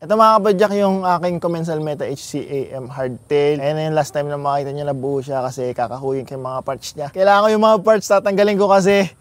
Ito mga kabadyak yung aking Commensal Meta HCAM hardtail. Ayan na yung last time na makita nyo na buo siya kasi kakahuyin ko yung mga parts niya. Kailangan ko yung mga parts, tatanggalin ko kasi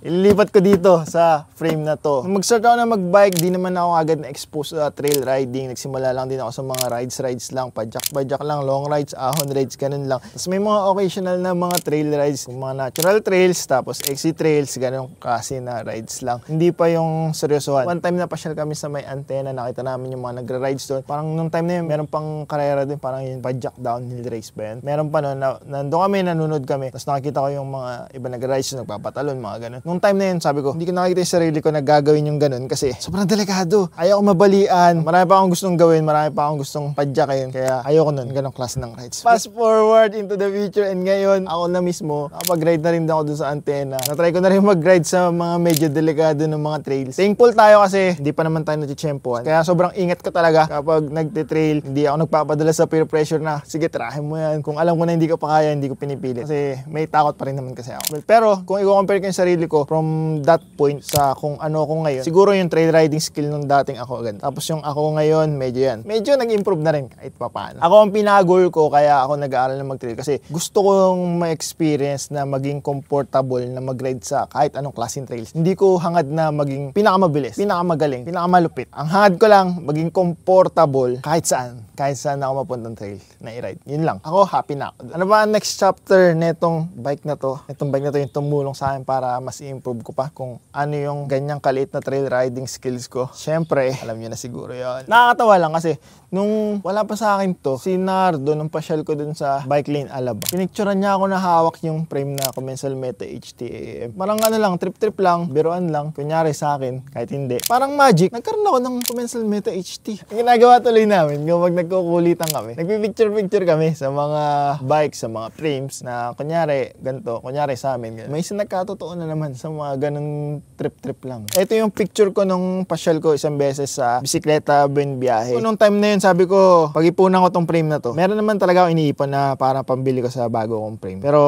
ililipat ko dito sa frame na to. Nung mag-start ako na mag-bike, di naman ako agad na-expose sa trail riding. Nagsimula lang din ako sa mga rides-rides lang, padyak-padyak lang, long rides, ahon rides, ganun lang. Tapos may mga occasional na mga trail rides, mga natural trails, tapos exit trails, ganun kasi na rides lang. Hindi pa yung seryosohan. One time na pasyal kami sa may antena, nakita namin yung mga nagra-rides doon. Parang nung time na yun, meron pang karera din, parang yung padyak downhill race ba yun? Meron pa noon, na, nandun kami, nanonood kami. Tapos nakikita ko yung mga iba nagra-rides, nagpapatalon, mga ganun. Nung time na yun, sabi ko, hindi ko nakikita yung sarili ko na gagawin yung ganun kasi sobrang delikado. Ayaw ko mabalian. Marami pa akong gustong gawin, marami pa akong gustong padyakin. Kaya ayoko nun, ganong klase ng rides. Fast forward into the future and ngayon, ako na mismo, nakapag-ride na rin ako dun sa antena. Natry ko na rin mag-ride sa mga medyo delikado ng mga trails. Thankful tayo kasi hindi pa naman tayo natitsyempoan. Kaya sobrang ingat ko talaga kapag nagte-trail. Hindi ako nagpapadala sa peer pressure na, sige, tirahin mo yan. Kung alam ko na hindi ko pa kaya, hindi ko pinipilit. Kasi may takot pa rin naman kasi ako. Pero kung i-compare ko yung sarili ko from that point sa kung ano ako ngayon, siguro yung trail riding skill nung dating ako agad. Tapos yung ako ngayon, medyo yan. Medyo nag-improve na rin kahit papaano. Ako ang pinaka-goal ko kaya ako nag-aaral na mag-trail kasi gusto kong ma-experience na maging comfortable na mag-ride sa kahit anong klaseng trails. Hindi ko hangad na maging pinakamabilis, pinakamagaling, pinakamalupit. Ang hangad ko lang maging comfortable kahit saan. Kahit saan ako mapuntang trail na i-ride. Yun lang. Ako happy na ako. Ano ba ang next chapter netong bike na to? Itong bike na to yung tumulong sa akin para mas i-improve ko pa kung ano yung ganyang kaliit na trail riding skills ko. Siyempre, alam niyo na siguro yon. Nakakatawa lang kasi nung wala pa sa akin to, si Nardo, nung pasyal ko dun sa bike lane Alaba, pinicturean niya ako na hawak yung frame na Commensal Meta HTAM. Parang ano lang, trip-trip lang, biruan lang, kunyari sa akin, kahit hindi. Parang magic, nagkaroon ako ng Commensal Meta HT. Ang ginagawa tuloy namin, kapag nagkukulitan kami, nagpipicture-picture kami sa mga bikes, sa mga frames na kunyari, ganito, kunyari sa amin. Ganun. May isa nagkatotoo na naman sa mga ganun trip-trip lang. Ito yung picture ko nung pasyal ko isang beses sa bisikleta buwing biyahe. Nung time na yun, sabi ko, pag-ipunan ko tong frame na to. Meron naman talaga ako iniipon na parang pambili ko sa bago kong frame. Pero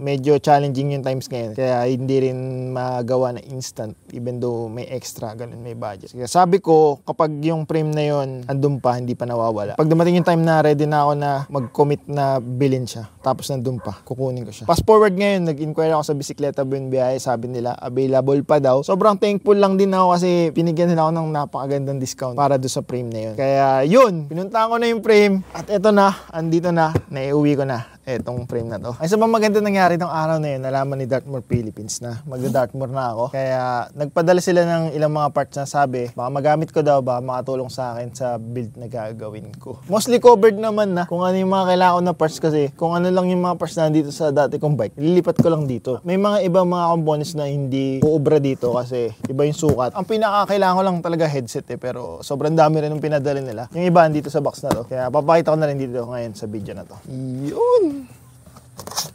medyo challenging yung times ngayon. Kaya hindi rin magawa na instant even though may extra, ganun, may budget. Kaya sabi ko, kapag yung frame na yun, andun pa, hindi pa nawawala. Pag dumating yung time na ready na ako na mag-commit na bilhin siya, tapos nandun pa, kukunin ko siya. Fast forward ngayon, nag-inquire ako sa bisikleta biyahe, sabi nila, available pa daw. Sobrang thankful lang din ako kasi pinigyan nila ako ng napakagandang discount para do sa frame na yun. Kaya yun, pinuntahan ko na yung frame at eto na, andito na, naiuwi ko na etong frame na to. Ay sa bang maganda nangyari tong araw na yun, nalaman ni Dartmoor Philippines na magda-Dartmoor na ako. Kaya nagpadala sila ng ilang mga parts na sabi, baka magamit ko daw, baka makatulong sa akin sa build na gagawin ko. Mostly covered naman na kung ano yung mga kailangan ko na parts kasi kung ano lang yung mga parts na dito sa dati kong bike, lilipat ko lang dito. May mga ibang mga components na hindi uubra dito kasi iba yung sukat. Ang pinakakailangan ko lang talaga headset eh, pero sobrang dami rin yung pinadala nila. Yung iba dito sa box na to. Kaya papakita ko na rin dito ngayon sa video na to. Yun!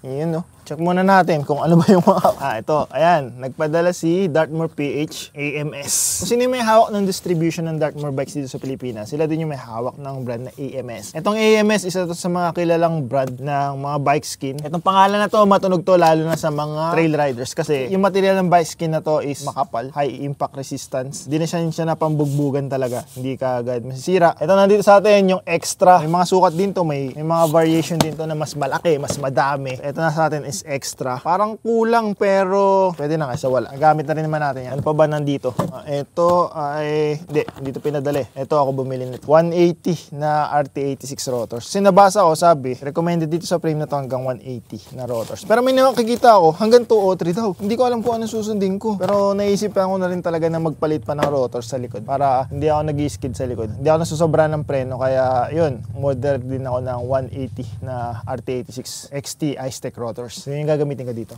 Yun no. Check muna natin kung ano ba yung mga... Ah, ito. Ayan. Nagpadala si Dartmoor PH AMS. Kung sino may hawak ng distribution ng Dartmoor bikes dito sa Pilipinas, sila din yung may hawak ng brand na AMS. Itong AMS, isa to sa mga kilalang brand ng mga bike skin. Itong pangalan na to, matunog to lalo na sa mga trail riders kasi yung material ng bike skin na to is makapal, high impact resistance. Hindi na siya, siya na pambugbugan talaga. Hindi ka agad masisira. Ito nandito sa atin yung extra. May mga sukat din to, may, may mga variation din to na mas malaki, mas madami. Ito na sa atin is extra. Parang kulang pero pwede na kasi wala. Gamit na rin naman natin yan. Ano pa ba nandito? Ah, ito ay, hindi, dito pinadali. Ito ako bumili nito. 180 na RT86 rotors. Sinabasa ko, sabi, recommended dito sa frame na to hanggang 180 na rotors. Pero may nakikita ako, hanggang 203 daw. Hindi ko alam kung ano susundin ko. Pero naisip ko na rin talaga na magpalit pa ng rotors sa likod para hindi ako nag-skid sa likod. Hindi ako nasusobra ng preno kaya yun, model din ako ng 180 na RT86 XT iStech rotors. So yun yung gagamitin ko dito.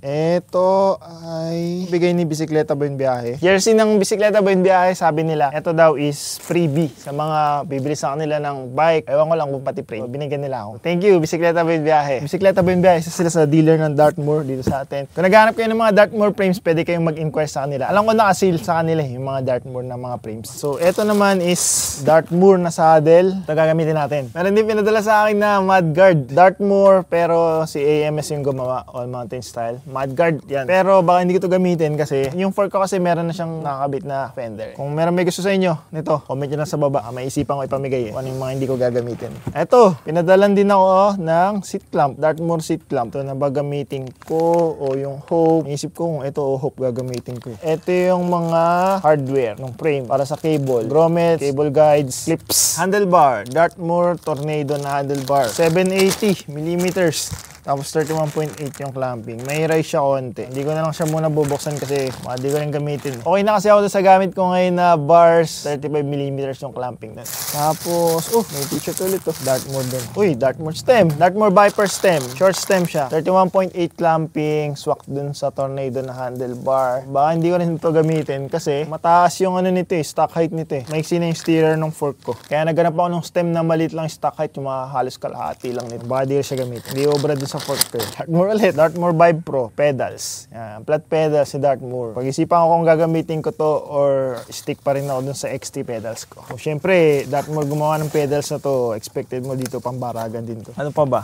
Ito ay bigay ni Bisikleta Buwin Biyahe. Jersey ng Bisikleta Buwin Biyahe, sabi nila, ito daw is freebie sa mga bibili sa kanila ng bike. Ewan ko lang kung pati frame. Binigyan nila ako. Thank you, Bisikleta Buwin Biyahe. Bisikleta Buwin Biyahe, isa sila sa dealer ng Dartmoor dito sa atin. Kung naghanap kayo ng mga Dartmoor frames, pwede kayong mag-inquire sa kanila. Alam ko nakasil sa kanila eh, yung mga Dartmoor na mga frames. So, ito naman is Dartmoor na saddle. Ito gagamitin natin. Meron din pinadala sa akin na mudguard. Dartmoor, pero si AMS yung gumawa, all mountain style mudguard, yan. Pero baka hindi ko to gamitin kasi yung fork ko kasi meron na siyang nakakabit na fender. Kung meron may gusto sa inyo, nito, comment nyo lang sa baba. May isipan ko ipamigay eh. Ano yung mga hindi ko gagamitin. Eto, pinadalan din ako oh, ng seat clamp, Dartmoor seat clamp. Ito na ba gamitin ko o yung Hope. Iisip ko kung ito o Hope gagamitin ko. Ito yung mga hardware ng frame para sa cable. Grommets, cable guides, clips, handlebar, Dartmoor Tornado na handlebar. 780 millimeters. Tapos 31.8 yung clamping. May rise siya konti. Hindi ko na lang siya muna bubuksan kasi hindi ko rin gamitin. Okay na kasi ako sa gamit ko ngayon na bars. 35mm yung clamping na. Tapos, oh, may t-shirt ulit to. Dartmoor din. Uy, Dartmoor stem. Dartmoor Viper stem. Short stem siya. 31.8 clamping. Swak dun sa tornado na handlebar. Baka hindi ko rin ito gamitin kasi mataas yung ano nito eh, stock height nito eh. Maiksi na yung steerer ng fork ko. Kaya naganap ako ng stem na maliit lang stock height, yung mga halos kalahati lang nito. Baka di siya gamitin. Hindi obra dun sa ko. Dartmoor ulit. Dartmoor Vibe Pro. Pedals. Yan. Flat pedals si Dartmoor. Pag-isipan ko kung gagamitin ko to or stick pa rin ako dun sa XT pedals ko. So, syempre, Dartmoor gumawa ng pedals na to. Expected mo dito pambaragan din to. Ano pa ba?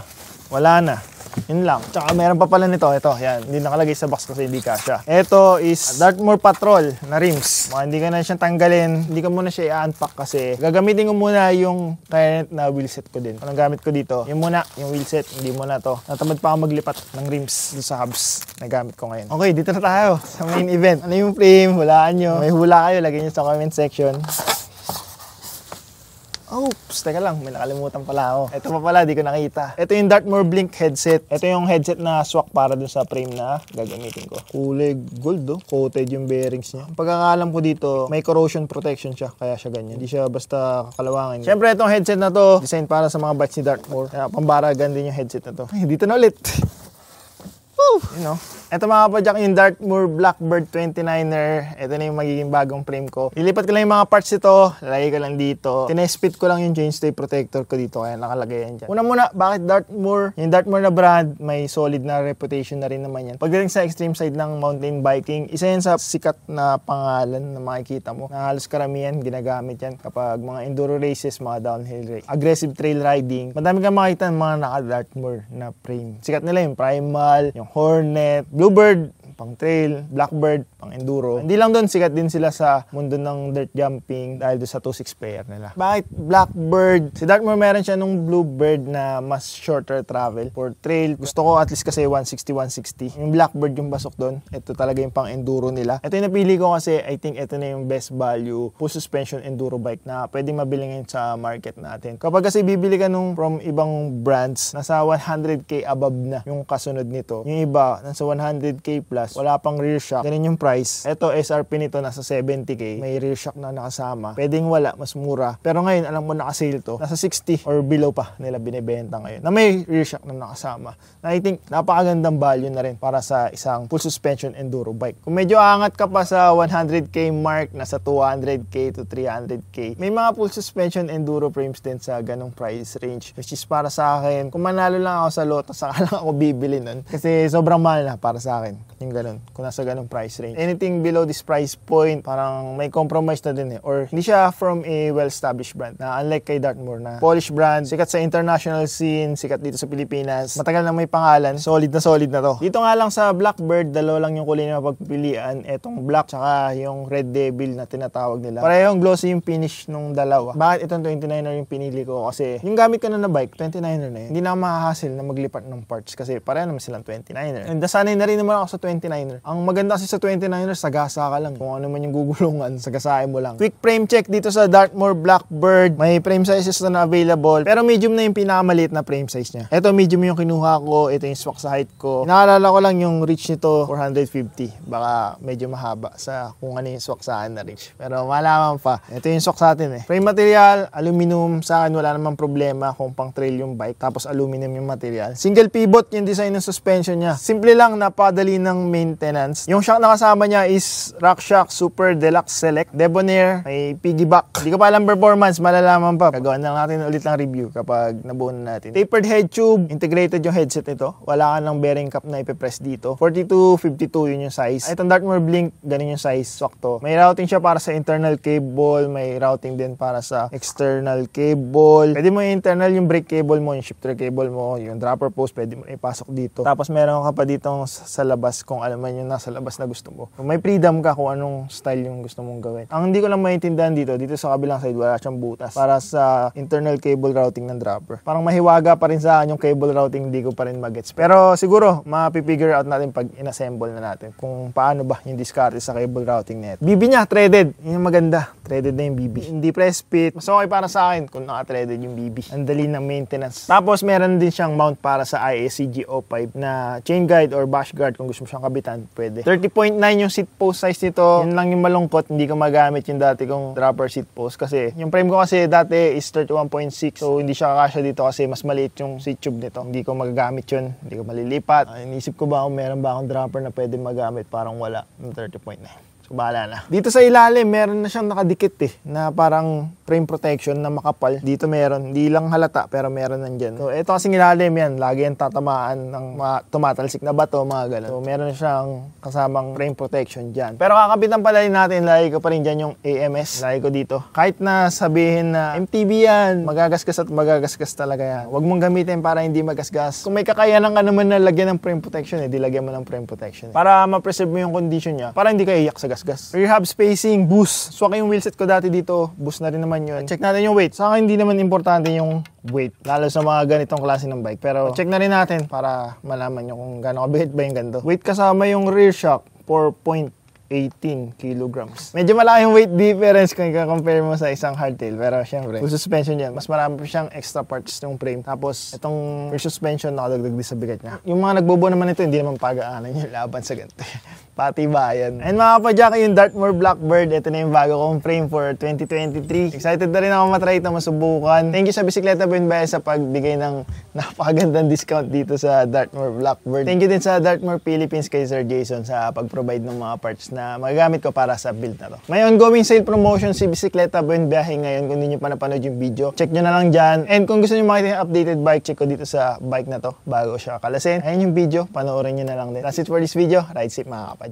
Wala na. Yun lang. Tsaka meron pa pala nito. Ito, yan. Hindi nakalagay sa box kasi hindi kasha. Ito is Dartmoor Patrol na rims. Mga hindi ka na siyang tanggalin. Hindi ka muna siya i-unpack kasi gagamitin ko muna yung current na wheelset ko din. Anong gamit ko dito? Yung muna, yung wheelset. Hindi muna to. Natamad pa ako maglipat ng rims sa hubs na gamit ko ngayon. Okay, dito na tayo sa main event. Ano yung frame? Hulaan nyo. May hula kayo. Lagay nyo sa comment section. Oops, teka lang, may nakalimutan pala ako. Ito pa pala, di ko nakita. Ito yung Dartmoor Blink headset. Ito yung headset na swak para dun sa frame na gagamitin ko. Kulay gold, oh. Coated yung bearings niya. Pagkakalam ko dito, may corrosion protection siya, kaya siya ganyan. Hindi siya basta kalawangin. Siyempre, itong headset na to, design para sa mga bikes ni Dartmoor. Kaya pambaragan din yung headset na to. Ay, dito na ulit. You know, ito mga padyak yung Dartmoor Blackbird 29er. Ito na yung magiging bagong frame ko. Ilipat ko lang yung mga parts nito. Lalagay ko lang dito. Tinespit ko lang yung chainstay protector ko dito. Kaya nakalagay yan dyan. Una muna, bakit Dartmoor? Yung Dartmoor na brand, may solid na reputation na rin naman yan. Pagdating sa extreme side ng mountain biking, isa yan sa sikat na pangalan na makikita mo. Na halos karamihan ginagamit yan kapag mga enduro races, mga downhill race. Aggressive trail riding. Madami kang makita ng mga naka-Dartmoor na frame. Sikat nila yung Primal, yung Hornet, Bluebird, pang trail, Blackbird, pang enduro. Hindi lang doon, sikat din sila sa mundo ng dirt jumping dahil doon sa 2.6 player nila. Bakit Blackbird? Si Dartmoor meron siya nung Bluebird na mas shorter travel for trail. Gusto ko at least kasi 160-160. Yung Blackbird yung basok doon. Ito talaga yung pang enduro nila. Ito yung napili ko kasi I think ito na yung best value full suspension enduro bike na pwedeng mabili ngayon sa market natin. Kapag kasi bibili ka nung from ibang brands, nasa 100k above na yung kasunod nito. Yung iba, nasa 100k plus plus, wala pang rear shock. Ganun yung price. Ito, SRP nito nasa 70k. May rear shock na nakasama. Pwedeng wala, mas mura. Pero ngayon, alam mo naka-sale to. Nasa 60 or below pa nila binibenta ngayon. Na may rear shock na nakasama. Na I think, napakagandang value na rin para sa isang full suspension enduro bike. Kung medyo angat ka pa sa 100k mark, nasa 200k to 300k, may mga full suspension enduro frames din sa ganong price range. Which is para sa akin, kung manalo lang ako sa loto, saka lang ako bibili nun. Kasi sobrang mahal na para sa akin. Yung ganun, kung nasa ganung price range. Anything below this price point, parang may compromise na din eh. Or hindi siya from a well-established brand. Na unlike kay Dartmoor na Polish brand, sikat sa international scene, sikat dito sa Pilipinas, matagal na may pangalan, solid na solid na to. Dito nga lang sa Blackbird, dalawa lang yung kulay na pagpilian. Etong black, tsaka yung Red Devil na tinatawag nila. Parehong glossy yung finish nung dalawa. Bakit itong 29er yung pinili ko? Kasi yung gamit ko na na bike, 29er na yun. Hindi na ako mahahassle na maglipat ng parts kasi pareho naman silang 29er. And nasanay na rin naman ako sa 29 29er. Ang maganda kasi sa 29er, sagasa ka lang. Kung ano man yung gugulungan, sagasain mo lang. Quick frame check dito sa Dartmoor Blackbird. May frame sizes na available. Pero medium na yung pinakamaliit na frame size niya. Ito medium yung kinuha ko. Ito yung swak sa height ko. Inaalala ko lang yung reach nito, 450. Baka medyo mahaba sa kung ano yung swak sa akin na reach. Pero malaman pa. Ito yung swak sa atin eh. Frame material, aluminum. Sa akin wala namang problema kung pang trail yung bike. Tapos aluminum yung material. Single pivot yung design ng suspension niya. Simple lang, napadali ng maintenance. Yung shock na kasama niya is RockShox Super Deluxe Select, Debonair, may piggyback. Hindi ko pa alam performance, malalaman pa. Gagawin na natin ulit ng review kapag nabuo na natin. Tapered head tube, integrated yung headset nito. Wala ka ng bearing cap na ipipress dito. 42, 52 yun yung size. Itong Dartmoor Blink, ganun yung size, sakto. May routing siya para sa internal cable, may routing din para sa external cable. Pwede mo yung internal yung brake cable mo, yung shifter cable mo, yung dropper post, pwede mo ipasok dito. Tapos meron ka pa dito sa labas kung alam man yung nasa labas na gusto mo. May freedom ka kung anong style yung gusto mong gawin. Ang hindi ko lang maintindihan dito, dito sa kabilang side, wala siyang butas para sa internal cable routing ng dropper. Parang mahiwaga pa rin sa akin yung cable routing, hindi ko pa rin magets. Pero siguro, mapipigure out natin pag inassemble na natin kung paano ba yung discard sa cable routing net. BB niya, threaded. Yun yung maganda. Threaded na yung BB. Hindi press fit. Mas okay para sa akin kung naka-threaded yung BB. Ang dali ng maintenance. Tapos meron din siyang mount para sa IACG 05 na chain guide or bash guard kung gusto mo siyang kabitan, pwede. 30.9 yung seat post size nito. Yun lang yung malungkot, hindi ko magamit yung dati kong dropper seat post kasi yung frame ko kasi dati is 31.6 so hindi siya kakasya dito kasi mas maliit yung seat tube nito. Hindi ko magagamit yun, hindi ko malilipat. Uh, inisip ko ba kung meron ba akong dropper na pwede magamit, parang wala ng 30.9. So, bahala na. Dito sa ilalim, meron na siyang nakadikit eh, na parang frame protection na makapal. Dito meron, hindi lang halata, pero meron nandyan. So, ito kasing ilalim yan, lagi yung tatamaan ng mga tumatalsik na bato, mga ganun. So, meron siyang kasamang frame protection dyan. Pero kakapitan pala rin natin, lagi ko pa rin dyan yung AMS. Lagi ko dito. Kahit na sabihin na MTB yan, magagasgas at magagasgas talaga yan. Huwag mong gamitin para hindi magasgas. Kung may kakayanan ka naman na lagyan ng frame protection, eh, di lagyan mo ng frame protection. Para ma-preserve mo yung condition niya, para hindi ka iyak sa gas-gas. Rear hub spacing, boost. Swak yung wheelset ko dati dito, boost na rin naman yun. Check natin yung weight. Sa akin, hindi naman importante yung weight, lalo sa mga ganitong klase ng bike. Pero check na rin natin para malaman nyo kung gaano kabigat ba yung ganito. Weight kasama yung rear shock, 4.18 kilograms. Medyo malaki yung weight difference kung i-compare mo sa isang hardtail. Pero syempre, full suspension yan. Mas marami pa siyang extra parts ng frame. Tapos, itong rear suspension, nakadagdag din sa bigat niya. Yung mga nagbobo naman ito, hindi naman pag-aanan yung laban sa ganito. Pati bayan. And mga kapadyak, yung Dartmoor Blackbird, ito na yung bago kong frame for 2023. Excited na rin ako matry ito, masubukan. Thank you sa Bisikleta Buenbaya sa pagbigay ng napakagandang discount dito sa Dartmoor Blackbird. Thank you din sa Dartmoor Philippines kay Sir Jason sa pag-provide ng mga parts na magagamit ko para sa build na to. May ongoing sale promotion si Bisikleta Buenbaya ngayon kung hindi nyo pa napanood yung video. Check nyo na lang dyan. And kung gusto nyo makita yung updated bike, check ko dito sa bike na to bago siya kalasin. Ayun yung video, panoorin nyo na lang din. That's it for this video. Ride safe mga kapatid.